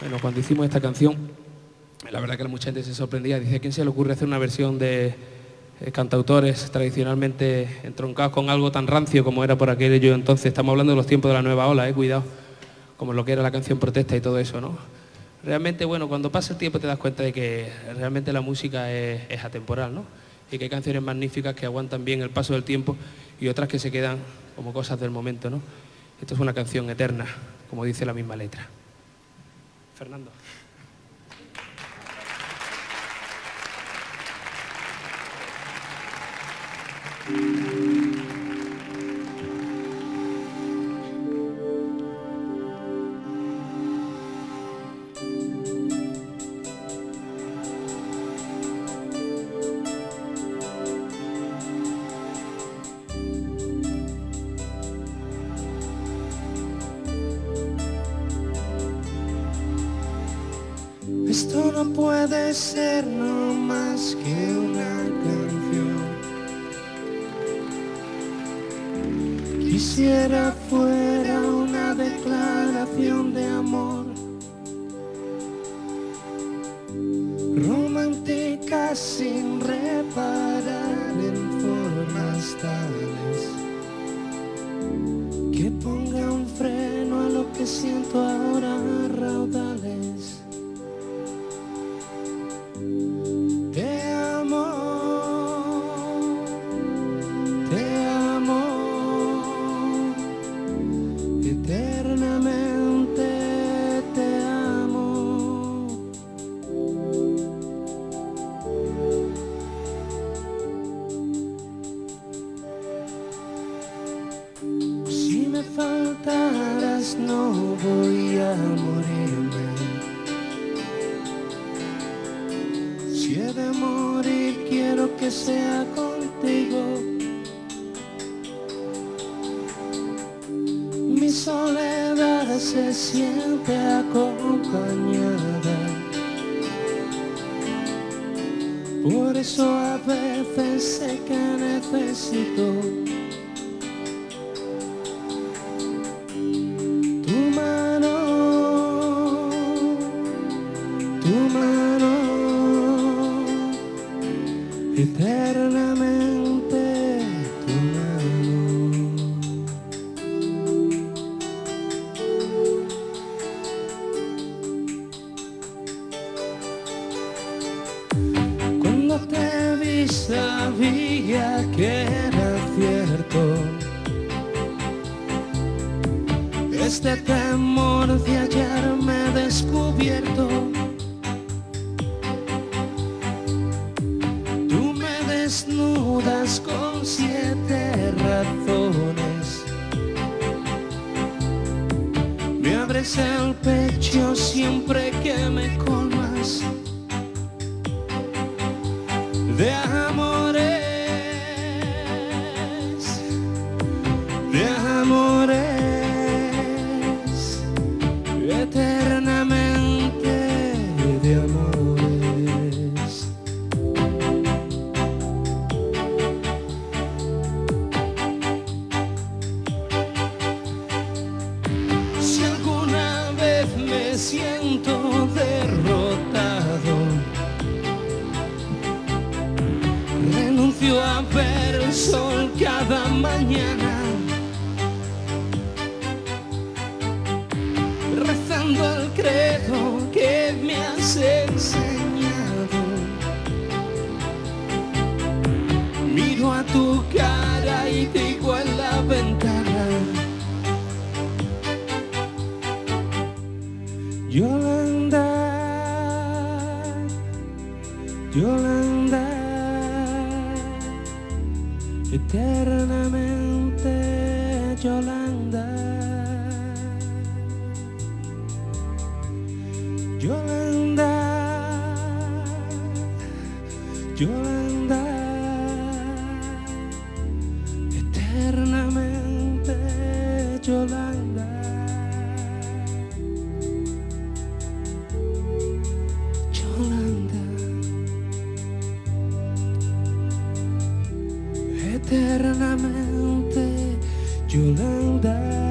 Bueno, cuando hicimos esta canción, la verdad que mucha gente se sorprendía. Dice, ¿a quién se le ocurre hacer una versión de eh, cantautores tradicionalmente entroncados con algo tan rancio como era por aquello entonces? Estamos hablando de los tiempos de la nueva ola, eh, cuidado, como lo que era la canción protesta y todo eso, ¿no? Realmente, bueno, cuando pasa el tiempo te das cuenta de que realmente la música es, es atemporal, ¿no? Y que hay canciones magníficas que aguantan bien el paso del tiempo y otras que se quedan como cosas del momento, ¿no? Esto es una canción eterna, como dice la misma letra. Fernando. Esto no puede ser no más que una canción. Quisiera fuera una declaración de amor. Romántica sin reparar no voy a morirme. Si he de morir quiero que sea contigo. Mi soledad se siente acompañada. Por eso a veces sé que necesito eternamente tu mano. Cuando te vi sabía que era cierto este temor de hallarme descubierto. Desnudas con siete razones. Me abres el pecho siempre que me colmas de amores, de amores, me siento derrotado, renuncio a ver el sol cada mañana. Rezando el credo que me has enseñado. Miro a tu cara y digo en la ventana. Yolanda, Yolanda, eternamente Yolanda, Yolanda, Yolanda. love.